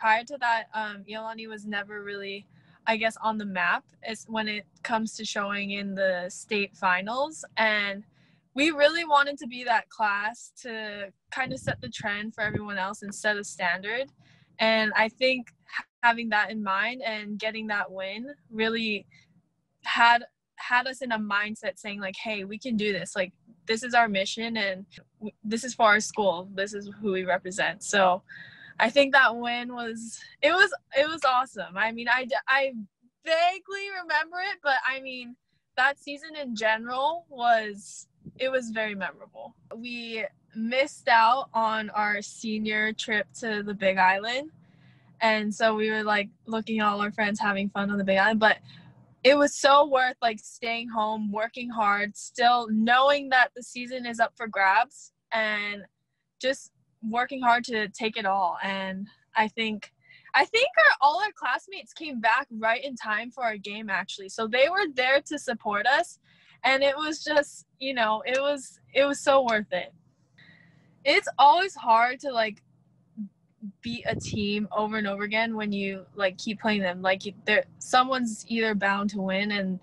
Prior to that, um, was never really, I guess, on the map as when it comes to showing in the state finals. And we really wanted to be that class to kind of set the trend for everyone else and set a standard. And I think having that in mind and getting that win really had had us in a mindset saying like hey we can do this like this is our mission and this is for our school this is who we represent so i think that win was it was it was awesome. I mean i i vaguely remember it but i mean that season in general was it was very memorable. We missed out on our senior trip to the big island. And so we were like looking at all our friends having fun on the big island but it was so worth like staying home working hard still knowing that the season is up for grabs and just working hard to take it all and i think i think our all our classmates came back right in time for our game actually. So they were there to support us and it was just you know it was it was so worth it. It's always hard to like beat a team over and over again when you like keep playing them. Like there someone's either bound to win and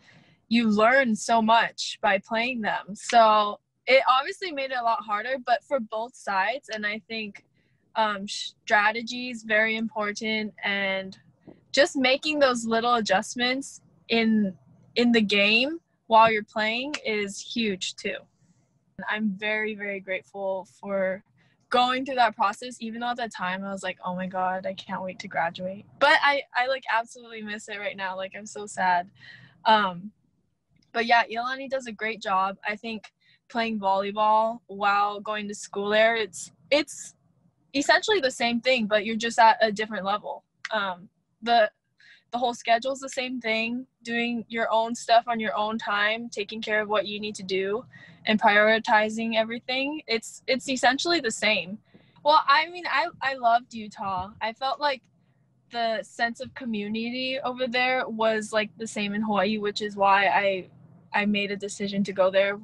you learn so much by playing them. So it obviously made it a lot harder but for both sides and i think um, strategy is very important and just making those little adjustments in in the game while you're playing is huge too. I'm very very grateful for going through that process even though at the time i was like oh my god i can't wait to graduate. But i i like absolutely miss it right now like i'm so sad. Um but yeah Iolani does a great job. I think playing volleyball while going to school there it's it's essentially the same thing but you're just at a different level. Um the the whole schedule is the same thing doing your own stuff on your own time taking care of what you need to do and prioritizing everything. It's it's essentially the same. Well i mean i i loved utah. I felt like the sense of community over there was like the same in hawaii which is why i i made a decision to go there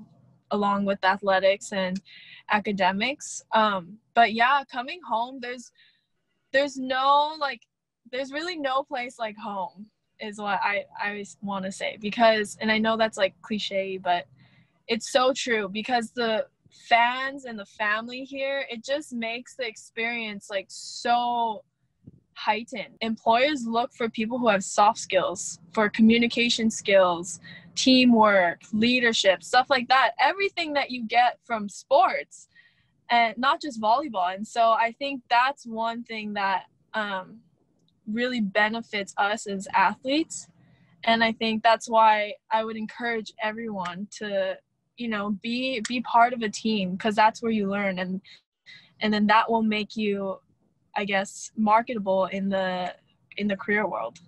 along with athletics and academics. Um but yeah coming home there's there's no like there's really no place like home is what i i want to say because and i know that's like cliche but it's so true because the fans and the family here it just makes the experience like so heightened. Employers look for people who have soft skills for communication skills teamwork leadership stuff like that. Everything that you get from sports and not just volleyball. And so i think that's one thing that um, really benefits us as athletes. And i think that's why i would encourage everyone to you know be be part of a team because that's where you learn and and then that will make you i guess marketable in the in the career world